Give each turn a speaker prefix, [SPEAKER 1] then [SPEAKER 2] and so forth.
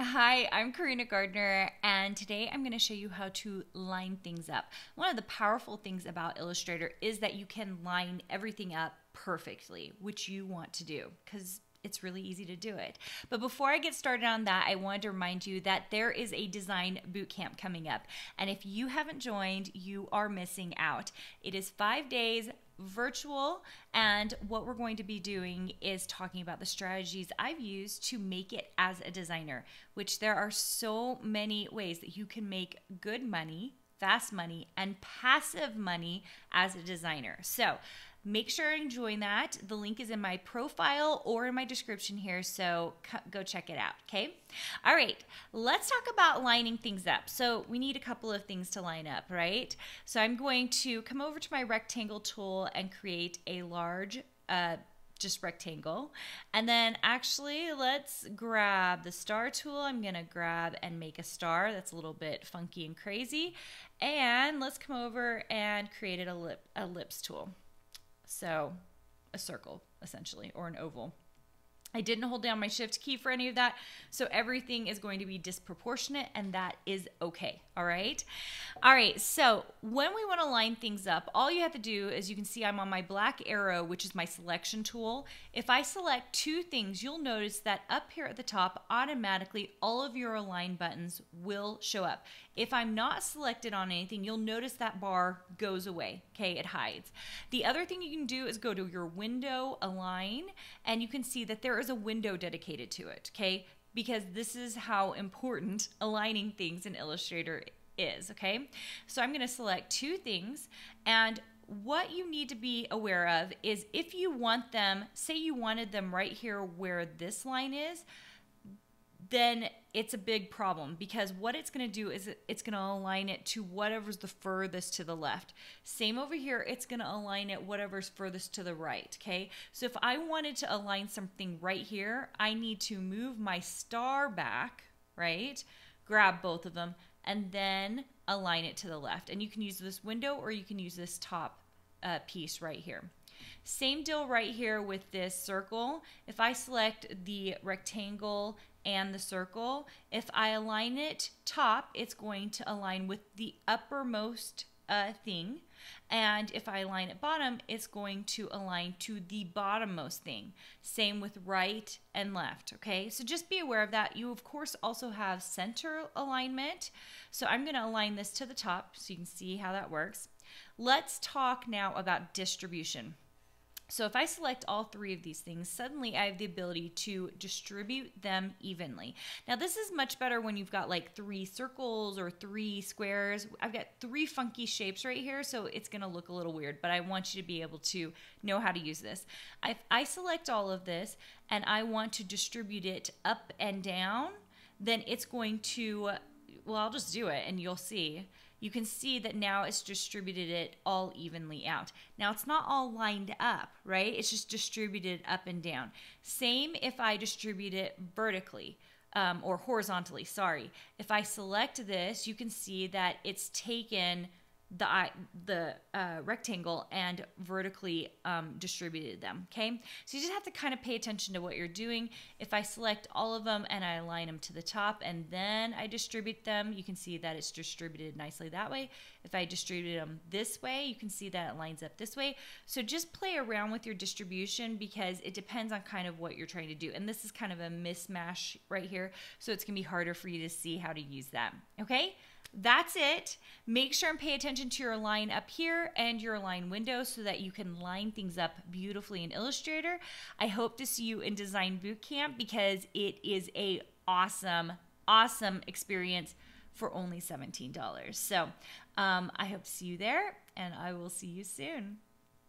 [SPEAKER 1] Hi, I'm Carina Gardner, and today I'm going to show you how to line things up. One of the powerful things about Illustrator is that you can line everything up perfectly, which you want to do because it's really easy to do it. But before I get started on that, I wanted to remind you that there is a design boot camp coming up. And if you haven't joined, you are missing out. It is five days virtual and what we're going to be doing is talking about the strategies I've used to make it as a designer, which there are so many ways that you can make good money, fast money, and passive money as a designer. So, Make sure and join that. The link is in my profile or in my description here, so go check it out, okay? All right, let's talk about lining things up. So we need a couple of things to line up, right? So I'm going to come over to my rectangle tool and create a large uh, just rectangle. And then actually, let's grab the star tool. I'm gonna grab and make a star that's a little bit funky and crazy. And let's come over and create an ellip ellipse tool. So a circle, essentially, or an oval. I didn't hold down my shift key for any of that. So everything is going to be disproportionate and that is okay. All right. All right. So when we want to line things up, all you have to do is you can see I'm on my black arrow, which is my selection tool. If I select two things, you'll notice that up here at the top, automatically all of your align buttons will show up. If I'm not selected on anything, you'll notice that bar goes away. Okay. It hides. The other thing you can do is go to your window align and you can see that there is a window dedicated to it. Okay because this is how important aligning things in Illustrator is, okay? So I'm gonna select two things and what you need to be aware of is if you want them, say you wanted them right here where this line is, then it's a big problem because what it's going to do is it's going to align it to whatever's the furthest to the left. Same over here, it's going to align it whatever's furthest to the right, okay? So if I wanted to align something right here, I need to move my star back, right? Grab both of them and then align it to the left. And you can use this window or you can use this top uh, piece right here. Same deal right here with this circle. If I select the rectangle and the circle, if I align it top, it's going to align with the uppermost uh, thing. And if I align it bottom, it's going to align to the bottommost thing. Same with right and left, okay? So just be aware of that. You, of course, also have center alignment. So I'm gonna align this to the top so you can see how that works. Let's talk now about distribution. So if I select all three of these things, suddenly I have the ability to distribute them evenly. Now this is much better when you've got like three circles or three squares. I've got three funky shapes right here, so it's gonna look a little weird, but I want you to be able to know how to use this. If I select all of this and I want to distribute it up and down, then it's going to, well, I'll just do it and you'll see you can see that now it's distributed it all evenly out. Now it's not all lined up, right? It's just distributed up and down. Same if I distribute it vertically. Um, or horizontally, sorry. If I select this, you can see that it's taken the the uh, rectangle and vertically um, distributed them. Okay, so you just have to kind of pay attention to what you're doing. If I select all of them and I align them to the top and then I distribute them, you can see that it's distributed nicely that way. If I distribute them this way, you can see that it lines up this way. So just play around with your distribution because it depends on kind of what you're trying to do. And this is kind of a mismatch right here, so it's gonna be harder for you to see how to use that. Okay. That's it. Make sure and pay attention to your line up here and your line window so that you can line things up beautifully in Illustrator. I hope to see you in Design Bootcamp because it is a awesome, awesome experience for only $17. So um, I hope to see you there and I will see you soon.